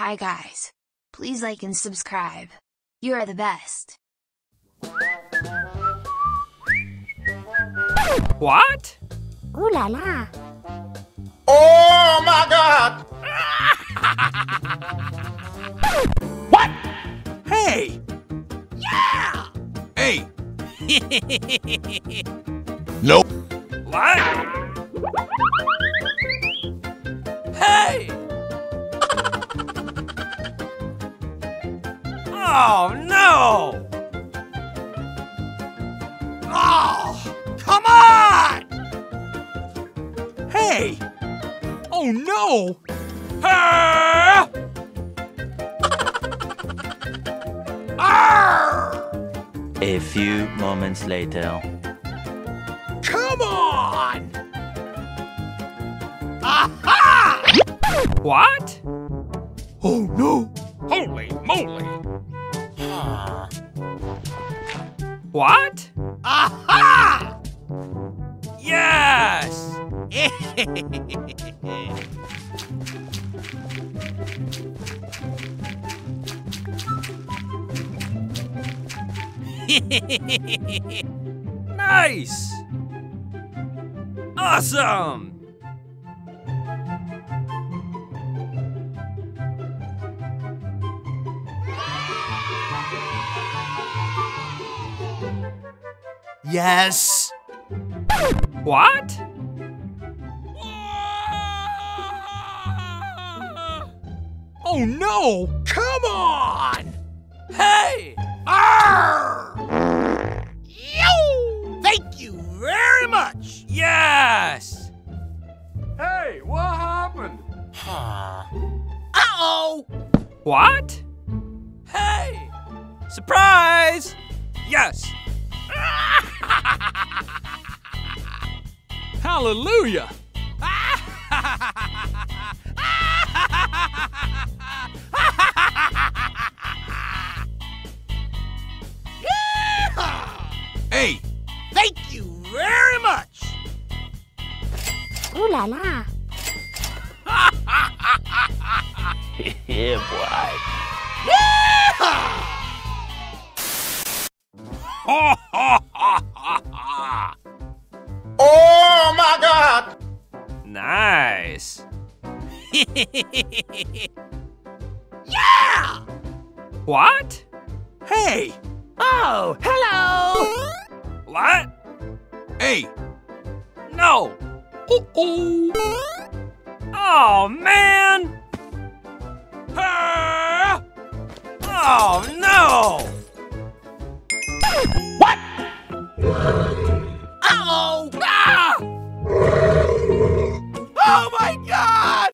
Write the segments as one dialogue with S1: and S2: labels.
S1: Hi guys. Please like and subscribe. You are the best.
S2: What?
S3: Ooh la la.
S4: Oh my God!
S2: What? Hey!
S4: Yeah!
S2: Hey!
S4: Nope.
S2: What?
S5: Moments later.
S4: Come on! Aha!
S2: What?
S4: Oh no!
S2: Holy moly! What?
S4: Aha!
S2: Yes! nice! Awesome!
S4: Yes!
S2: What? Oh no!
S4: Come on!
S2: Hey!
S4: Arr!
S2: What? Hey! Surprise! Yes! Hallelujah!
S4: Hey! Thank you very much!
S3: Ooh la la.
S5: yeah, boy.
S4: Oh my God!
S2: nice!
S4: Yeah!
S2: what?
S4: Hey!
S2: Oh, hello! What?
S4: Hey!
S2: No!
S4: Uh-oh!
S2: Oh, man! Oh, no!
S4: Uh-oh!
S2: Ah!
S4: Oh my God!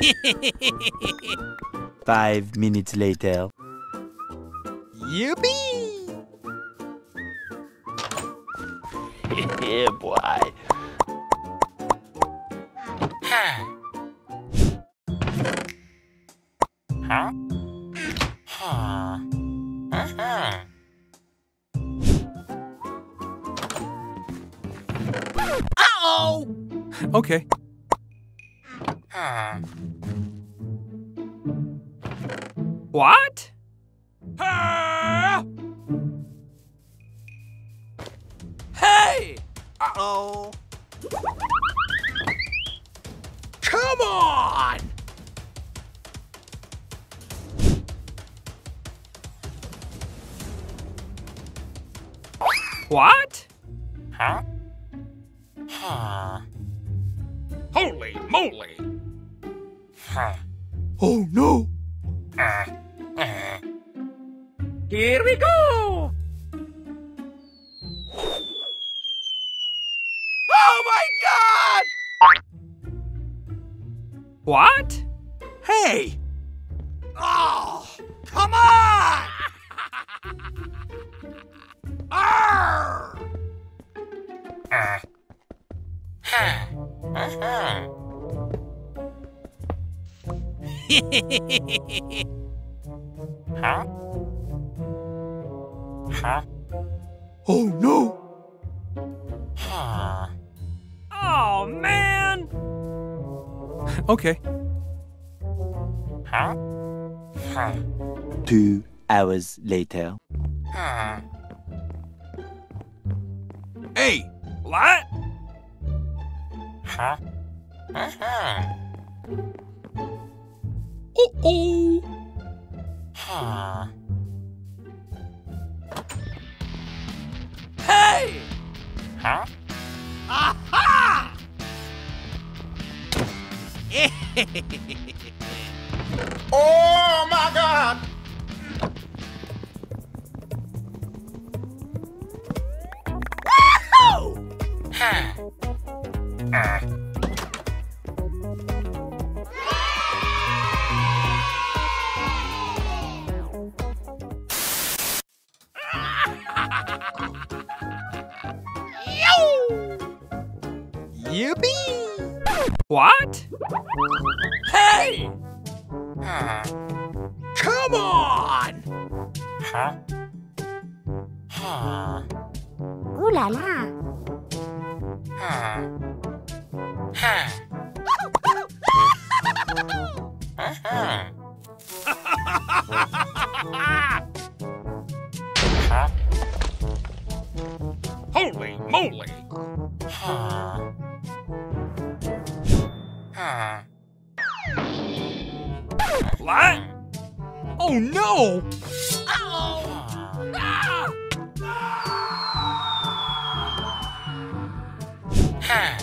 S5: Five minutes later.
S4: Yippee!
S2: Okay. What? Hey!
S4: Uh-oh! Come on!
S2: What?
S5: Huh?
S2: What?
S4: Hey! Oh! Come on! Arr!
S5: huh? Huh?
S4: Oh no!
S6: Okay.
S5: Huh? Huh. Two hours later.
S2: Huh.
S4: Hey,
S2: What?
S5: Huh? Uh-huh.
S6: Uh-oh.
S5: Huh.
S2: Hey!
S5: Huh?
S4: aha! oh my God! Woohoo!
S5: Huh. Uh.
S6: Yippee!
S2: What? Hey!
S5: Huh.
S4: Come on!
S5: Huh? Huh.
S3: Ooh la la.
S5: Huh. Huh. Uh-huh. Huh?
S2: Holy moly!
S6: Oh no!
S5: Huh. Huh.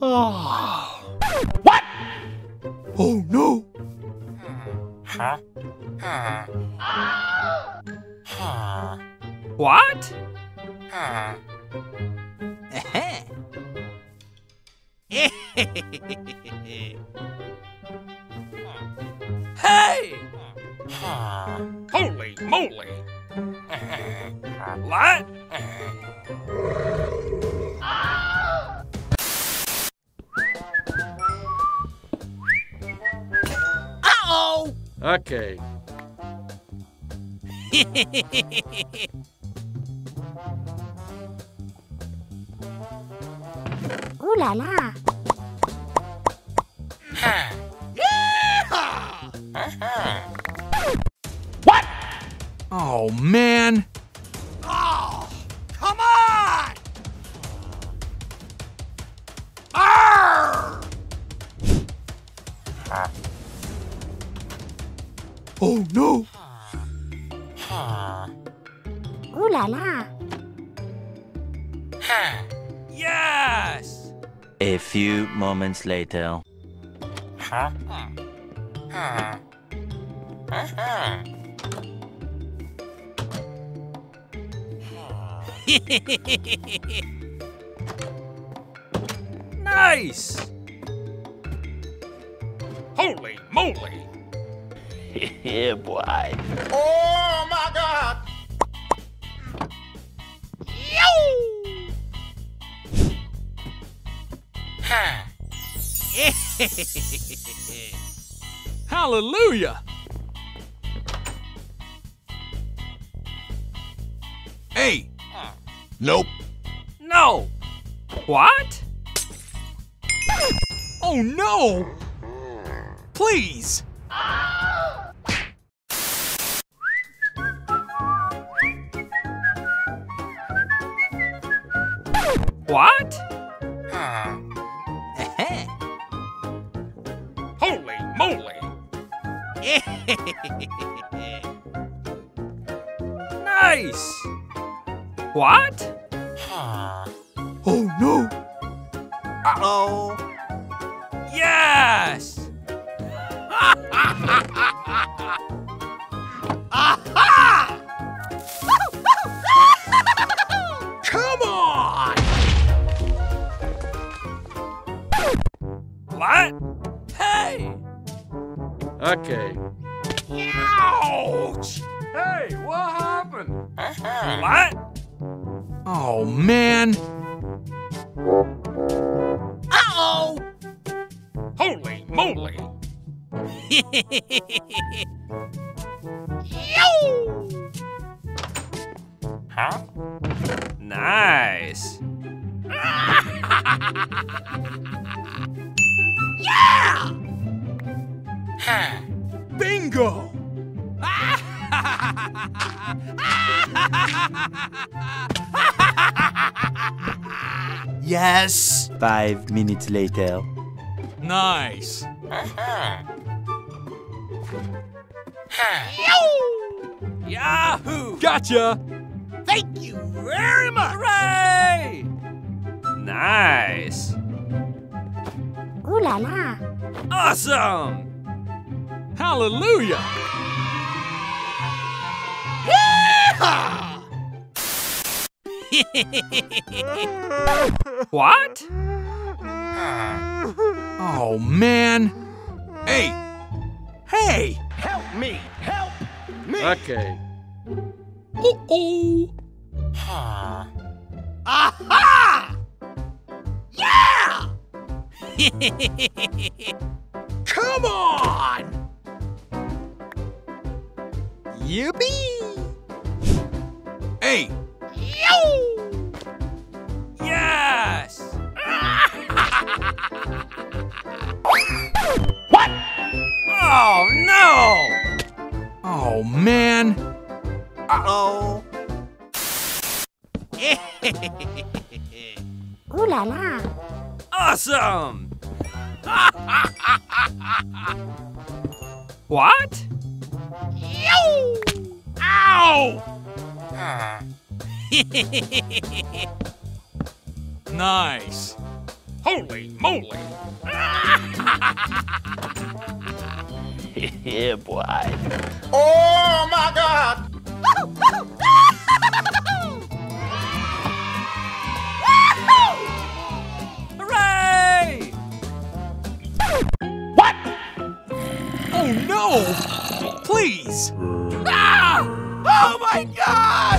S6: Oh.
S4: Oh
S2: Hey!
S5: Ah,
S2: holy moly! What?
S4: Uh-oh!
S6: Okay.
S3: Ooh la la.
S4: Yeehaw!
S5: Uh-huh.
S6: Oh man.
S4: Oh, come on! Arr! Oh no!
S5: Huh.
S3: Ooh la la.
S5: Huh.
S2: Yes!
S5: A few moments later. Huh?
S2: Nice! Holy moly!
S5: yeah, boy.
S4: Oh my God! Yo!
S5: Huh.
S6: Hallelujah.
S4: Hey! Nope.
S2: No! What?
S6: Oh no. Please.
S2: What? What?
S4: Uh-oh!
S2: Holy!
S5: Huh?
S2: Nice.
S5: Ha.
S6: Bingo!
S4: Yes.
S7: Five minutes later.
S6: Nice.
S5: Uh-huh. Ha.
S2: Yahoo!
S6: Gotcha!
S4: Thank you very much.
S2: Hooray! Nice.
S3: Ooh la la.
S2: Awesome!
S6: Hallelujah!
S2: What?
S6: Oh, man. Okay. Uh-oh!
S5: Huh.
S4: Aha! Yeah! Come on! Yippee! Hey! Yo!
S6: Nice.
S2: Holy moly!
S5: yeah, boy.
S4: Oh my god!
S2: Hooray!
S4: What?
S6: Oh, no! Please!
S4: Ah! Oh my god!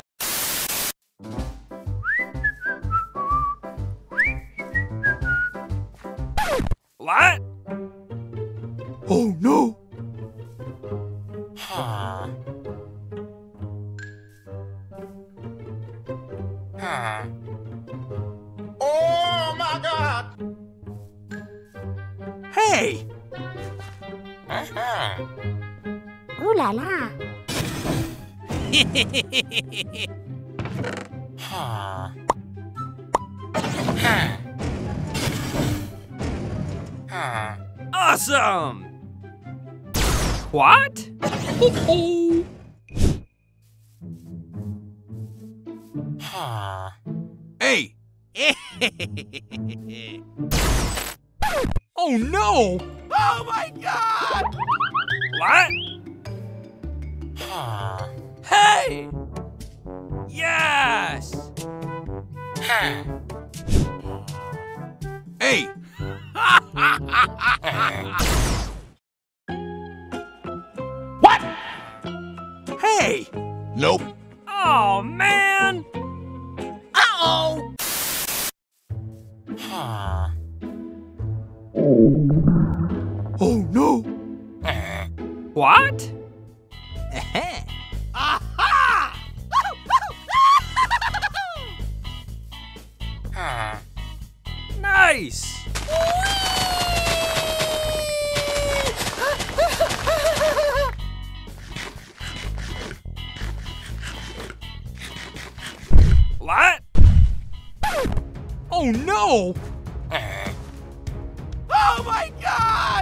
S3: Ooh la la.
S5: Huh. Ha. Huh.
S2: Awesome! What?
S6: Uh-oh!
S4: Hey!
S6: Oh, no!
S4: Oh my god!
S2: What?
S5: Huh.
S2: Hey! Yes!
S5: Ha.
S4: Hey! What?
S6: Hey!
S4: Nope.
S2: Oh man!
S6: Oh, no!
S4: Oh my god!